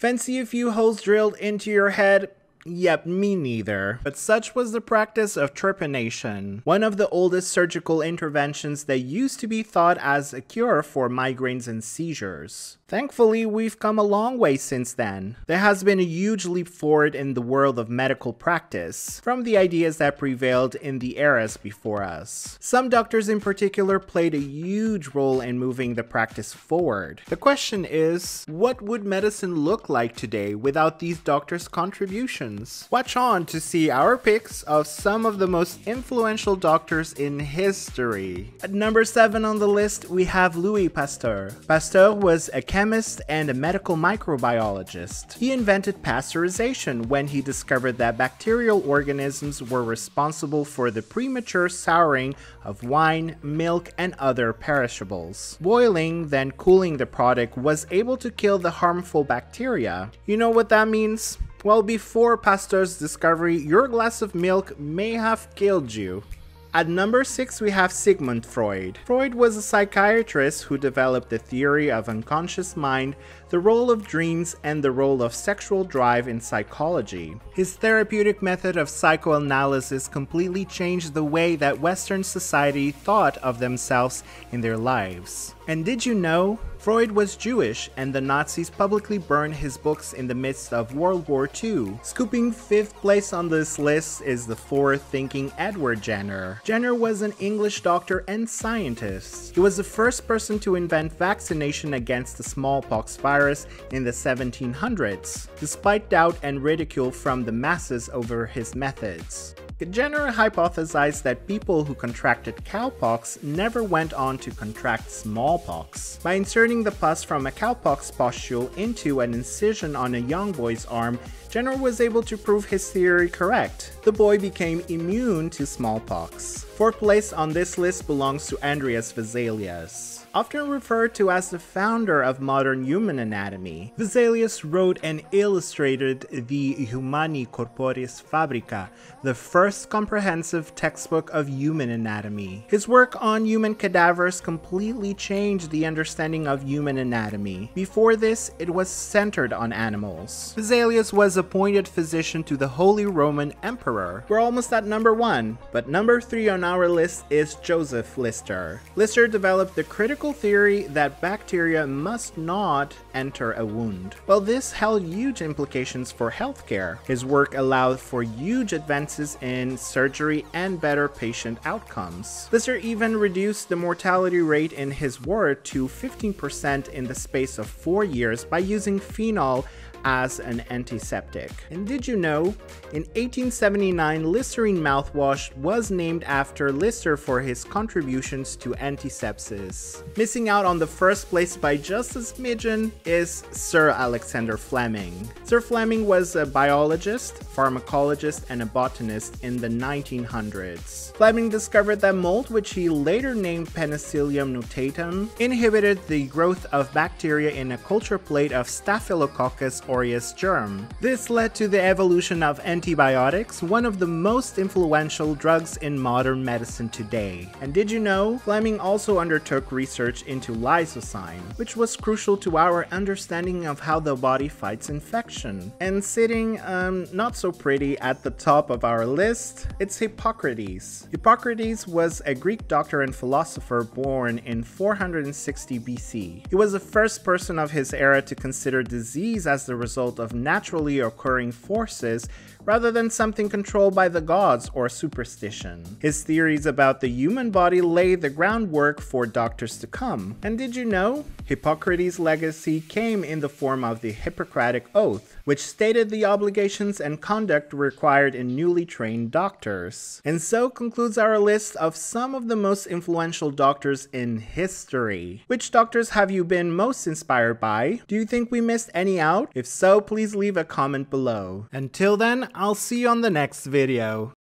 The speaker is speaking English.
Fancy a few holes drilled into your head? Yep, me neither. But such was the practice of trepanation, one of the oldest surgical interventions that used to be thought as a cure for migraines and seizures. Thankfully, we've come a long way since then. There has been a huge leap forward in the world of medical practice, from the ideas that prevailed in the eras before us. Some doctors in particular played a huge role in moving the practice forward. The question is, what would medicine look like today without these doctors' contributions? Watch on to see our picks of some of the most influential doctors in history. At number 7 on the list, we have Louis Pasteur. Pasteur was a chemist and a medical microbiologist. He invented pasteurization when he discovered that bacterial organisms were responsible for the premature souring of wine, milk, and other perishables. Boiling, then cooling the product was able to kill the harmful bacteria. You know what that means? Well, before Pasteur's discovery, your glass of milk may have killed you. At number 6 we have Sigmund Freud. Freud was a psychiatrist who developed the theory of unconscious mind, the role of dreams, and the role of sexual drive in psychology. His therapeutic method of psychoanalysis completely changed the way that Western society thought of themselves in their lives. And did you know Freud was Jewish, and the Nazis publicly burned his books in the midst of World War II. Scooping fifth place on this list is the forward-thinking Edward Jenner. Jenner was an English doctor and scientist. He was the first person to invent vaccination against the smallpox virus in the 1700s, despite doubt and ridicule from the masses over his methods. Jenner hypothesized that people who contracted cowpox never went on to contract smallpox. By inserting the pus from a cowpox pustule into an incision on a young boy's arm, Jenner was able to prove his theory correct. The boy became immune to smallpox. Fourth place on this list belongs to Andreas Vesalius. Often referred to as the founder of modern human anatomy, Vesalius wrote and illustrated the Humani Corporis Fabrica, the first comprehensive textbook of human anatomy. His work on human cadavers completely changed the understanding of human anatomy. Before this, it was centered on animals. Vesalius was appointed physician to the Holy Roman Emperor. We're almost at number one, but number three on our list is Joseph Lister. Lister developed the critical theory that bacteria must not enter a wound. Well, this held huge implications for healthcare. His work allowed for huge advances in surgery and better patient outcomes. Lister even reduced the mortality rate in his ward to 15% in the space of four years by using phenol as an antiseptic. And did you know, in 1879 Listerine mouthwash was named after Lister for his contributions to antisepsis. Missing out on the first place by just a smidgen is Sir Alexander Fleming. Sir Fleming was a biologist, pharmacologist, and a botanist in the 1900s. Fleming discovered that mold, which he later named Penicillium notatum, inhibited the growth of bacteria in a culture plate of Staphylococcus germ. This led to the evolution of antibiotics, one of the most influential drugs in modern medicine today. And did you know, Fleming also undertook research into lysozyme, which was crucial to our understanding of how the body fights infection. And sitting, um, not so pretty at the top of our list, it's Hippocrates. Hippocrates was a Greek doctor and philosopher born in 460 BC. He was the first person of his era to consider disease as the result of naturally occurring forces rather than something controlled by the gods or superstition. His theories about the human body laid the groundwork for doctors to come. And did you know? Hippocrates' legacy came in the form of the Hippocratic Oath, which stated the obligations and conduct required in newly trained doctors. And so concludes our list of some of the most influential doctors in history. Which doctors have you been most inspired by? Do you think we missed any out? So, please leave a comment below. Until then, I'll see you on the next video.